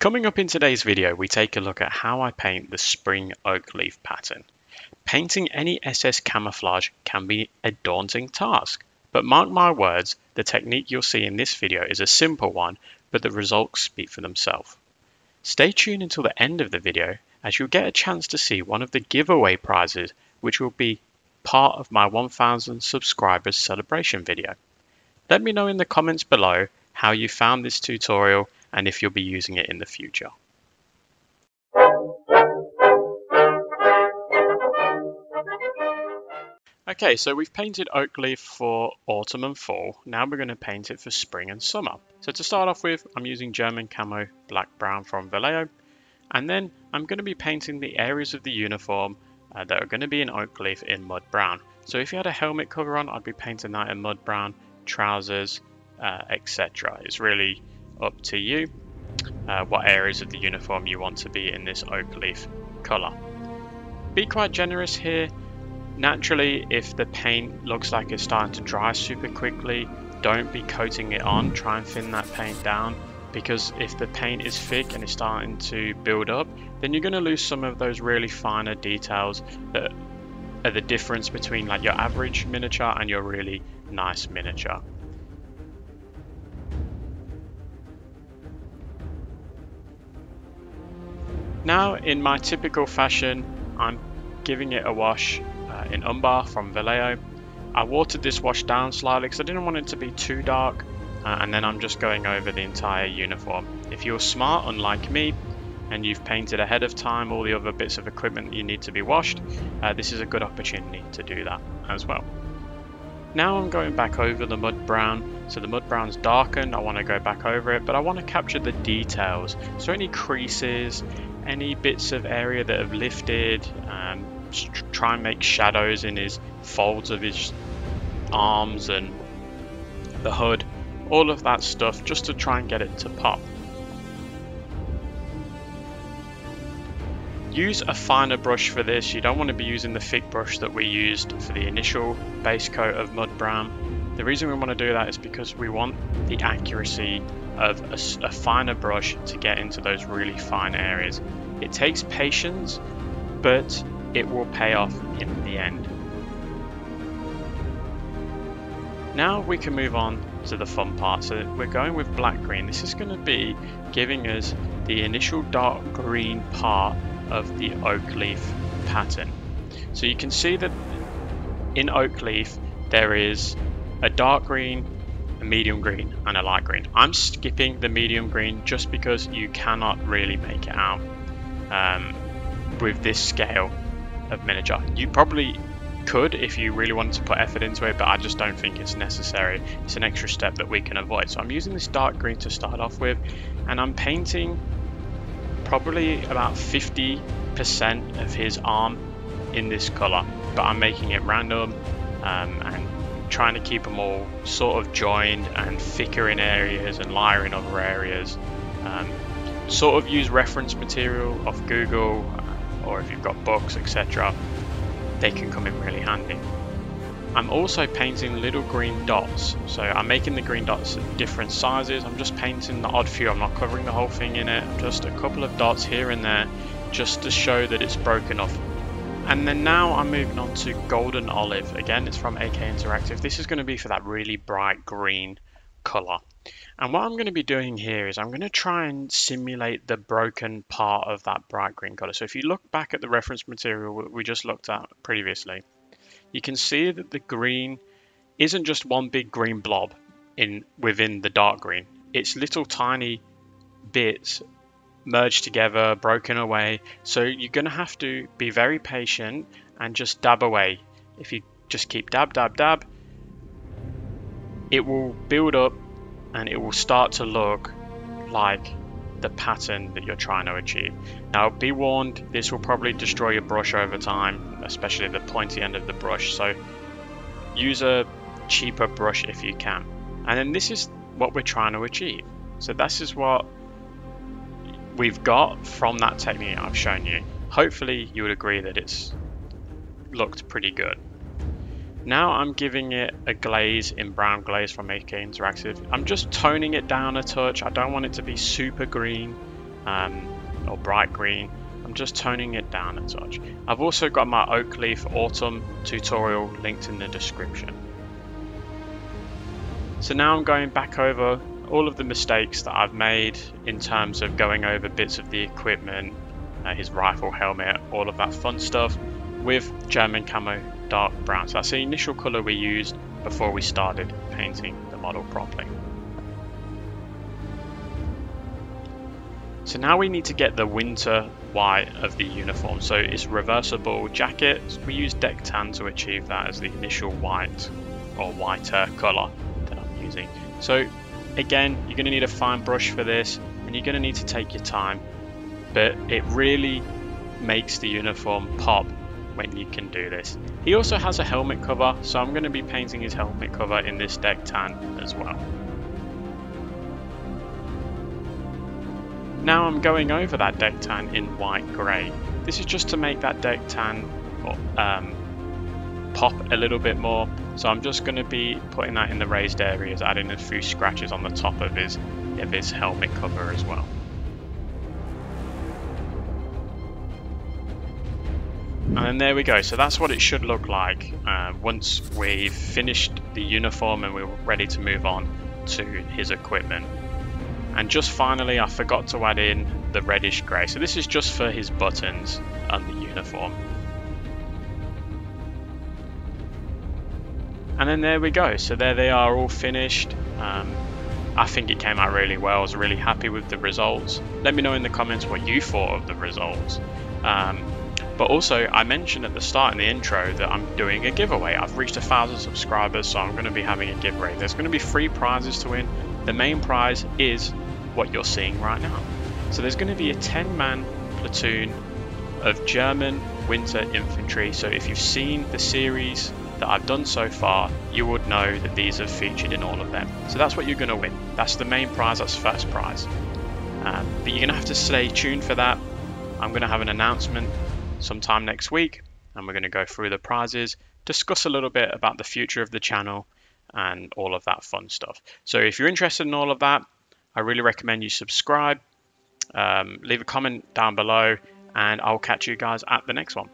Coming up in today's video, we take a look at how I paint the spring oak leaf pattern. Painting any SS camouflage can be a daunting task, but mark my words, the technique you'll see in this video is a simple one, but the results speak for themselves. Stay tuned until the end of the video as you'll get a chance to see one of the giveaway prizes which will be part of my 1000 subscribers celebration video. Let me know in the comments below how you found this tutorial and if you'll be using it in the future. Okay, so we've painted oak leaf for autumn and fall. Now we're going to paint it for spring and summer. So to start off with, I'm using German Camo Black Brown from Vallejo. And then I'm going to be painting the areas of the uniform uh, that are going to be in oak leaf in mud brown. So if you had a helmet cover on, I'd be painting that in mud brown, trousers, uh, etc. It's really up to you uh, what areas of the uniform you want to be in this oak leaf colour. Be quite generous here. Naturally, if the paint looks like it's starting to dry super quickly, don't be coating it on. Try and thin that paint down because if the paint is thick and it's starting to build up, then you're going to lose some of those really finer details that are the difference between like your average miniature and your really nice miniature. Now, in my typical fashion, I'm giving it a wash uh, in Umber from Vallejo. I watered this wash down slightly because I didn't want it to be too dark, uh, and then I'm just going over the entire uniform. If you're smart, unlike me, and you've painted ahead of time all the other bits of equipment that you need to be washed, uh, this is a good opportunity to do that as well. Now I'm going back over the mud brown, so the mud brown's darkened, I want to go back over it, but I want to capture the details. So any creases, any bits of area that have lifted, um, try and make shadows in his folds of his arms and the hood, all of that stuff just to try and get it to pop. Use a finer brush for this, you don't want to be using the thick brush that we used for the initial base coat of mud brown. The reason we want to do that is because we want the accuracy of a, a finer brush to get into those really fine areas. It takes patience, but it will pay off in the end. Now we can move on to the fun part. So we're going with black green. This is going to be giving us the initial dark green part of the oak leaf pattern. So you can see that in oak leaf there is a dark green, a medium green and a light green. I'm skipping the medium green just because you cannot really make it out um, with this scale of miniature. You probably could if you really wanted to put effort into it, but I just don't think it's necessary. It's an extra step that we can avoid. So I'm using this dark green to start off with, and I'm painting probably about 50% of his arm in this color, but I'm making it random um, and trying to keep them all sort of joined and thicker in areas and lighter in other areas. Um, sort of use reference material off Google uh, or if you've got books, etc. They can come in really handy. I'm also painting little green dots. So I'm making the green dots different sizes. I'm just painting the odd few. I'm not covering the whole thing in it. Just a couple of dots here and there just to show that it's broken off and then now I'm moving on to Golden Olive. Again, it's from AK Interactive. This is going to be for that really bright green color. And what I'm going to be doing here is I'm going to try and simulate the broken part of that bright green color. So if you look back at the reference material we just looked at previously, you can see that the green isn't just one big green blob in within the dark green. It's little tiny bits merged together, broken away. So you're going to have to be very patient and just dab away. If you just keep dab, dab, dab, it will build up and it will start to look like the pattern that you're trying to achieve. Now be warned, this will probably destroy your brush over time, especially the pointy end of the brush. So use a cheaper brush if you can. And then this is what we're trying to achieve. So this is what we've got from that technique I've shown you. Hopefully you would agree that it's looked pretty good. Now I'm giving it a glaze in brown glaze from AK Interactive. I'm just toning it down a touch. I don't want it to be super green. um, or bright green. I'm just toning it down a touch. I've also got my oak leaf autumn tutorial linked in the description. So now I'm going back over all of the mistakes that I've made in terms of going over bits of the equipment, uh, his rifle helmet, all of that fun stuff with German camo dark brown. So that's the initial colour we used before we started painting the model properly. So now we need to get the winter white of the uniform. So it's reversible jacket. We use deck tan to achieve that as the initial white or whiter colour that I'm using. So again, you're going to need a fine brush for this and you're going to need to take your time. But it really makes the uniform pop when you can do this. He also has a helmet cover, so I'm going to be painting his helmet cover in this deck tan as well. Now I'm going over that deck tan in white grey. This is just to make that deck tan um, pop a little bit more. So I'm just going to be putting that in the raised areas, adding a few scratches on the top of his, of his helmet cover as well. And there we go. So that's what it should look like uh, once we've finished the uniform and we're ready to move on to his equipment. And just finally, I forgot to add in the reddish grey. So this is just for his buttons and the uniform. And then there we go. So there they are all finished. Um, I think it came out really well. I was really happy with the results. Let me know in the comments what you thought of the results. Um, but also, I mentioned at the start in the intro that I'm doing a giveaway. I've reached a thousand subscribers, so I'm going to be having a giveaway. There's going to be free prizes to win. The main prize is what you're seeing right now. So there's going to be a 10 man platoon of German winter infantry. So if you've seen the series that I've done so far, you would know that these have featured in all of them. So that's what you're going to win. That's the main prize, that's first prize. Um, but you're going to have to stay tuned for that. I'm going to have an announcement sometime next week and we're going to go through the prizes, discuss a little bit about the future of the channel and all of that fun stuff. So if you're interested in all of that, I really recommend you subscribe, um, leave a comment down below, and I'll catch you guys at the next one.